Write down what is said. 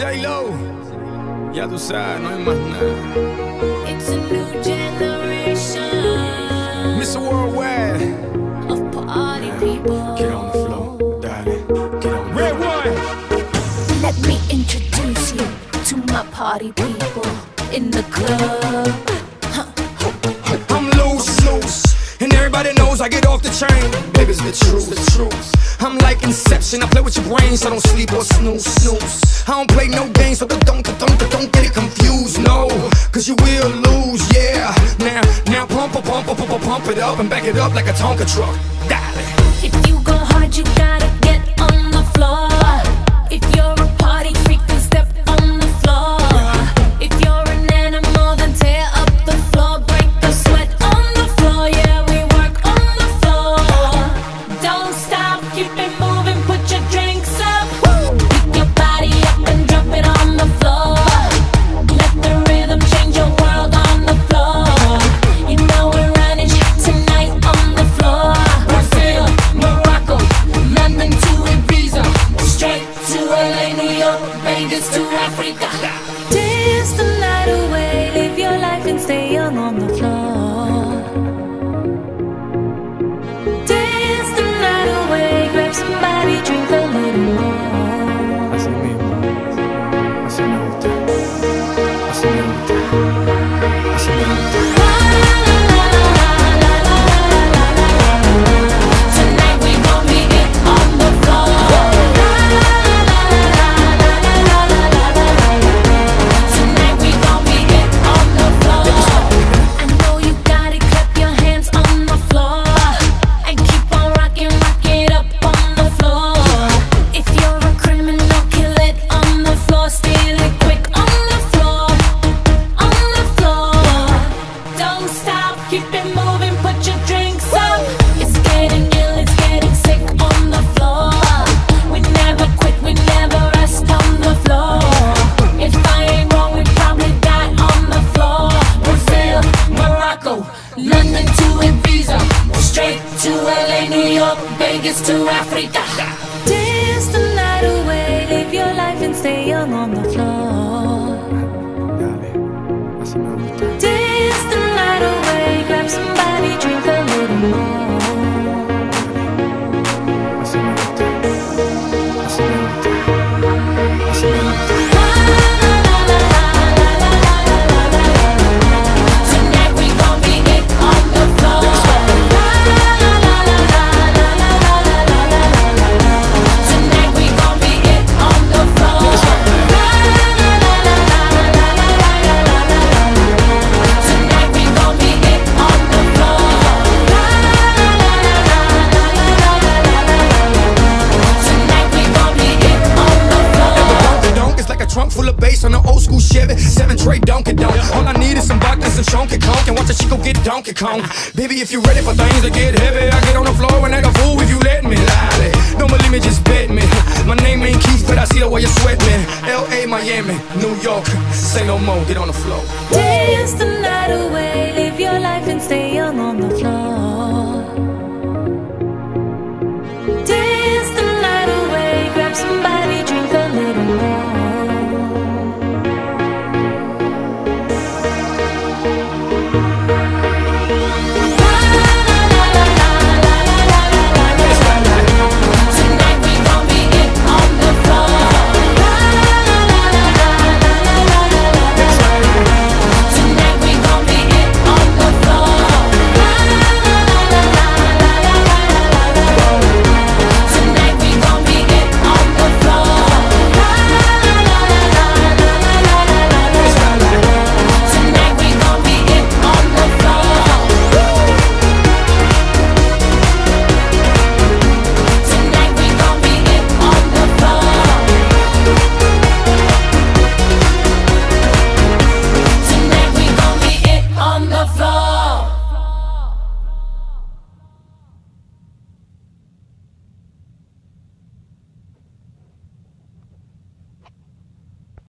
J-Lo, ya tú sabes, no hay más nada. It's a new generation Mr. Worldwide, of party people. get on the floor, darling. Get on the RedOne. Let me introduce you to my party people in the club. I'm loose, loose. And everybody knows I get off the chain. Baby's the truth, the truth. I'm like Inception. I play with your brains, so don't sleep or snooze, snooze. I don't play no games, so don't, don't, don't, don't get it confused, no. Cause you will lose, yeah. Now, now pump, pump, pump, pump, pump it up and back it up like a Tonka truck. Morocco, London to Ibiza, straight to LA, New York, Vegas to Africa. Dance the night away, live your life and stay young on the floor. trunk full of bass on an old school Chevy. Seven tray Donkey Donk. All I need is some vodka, some Chonky Conk, and watch a Chico get Donkey Kong. Baby, if you ready for things to get heavy, I get on the floor and act a fool if you let me. Lally. Don't believe me, just bet me. My name ain't Keith, but I see the way you sweat me. L.A., Miami, New York. Say no more, get on the floor. Dance the night away, live your life and stay young on the floor.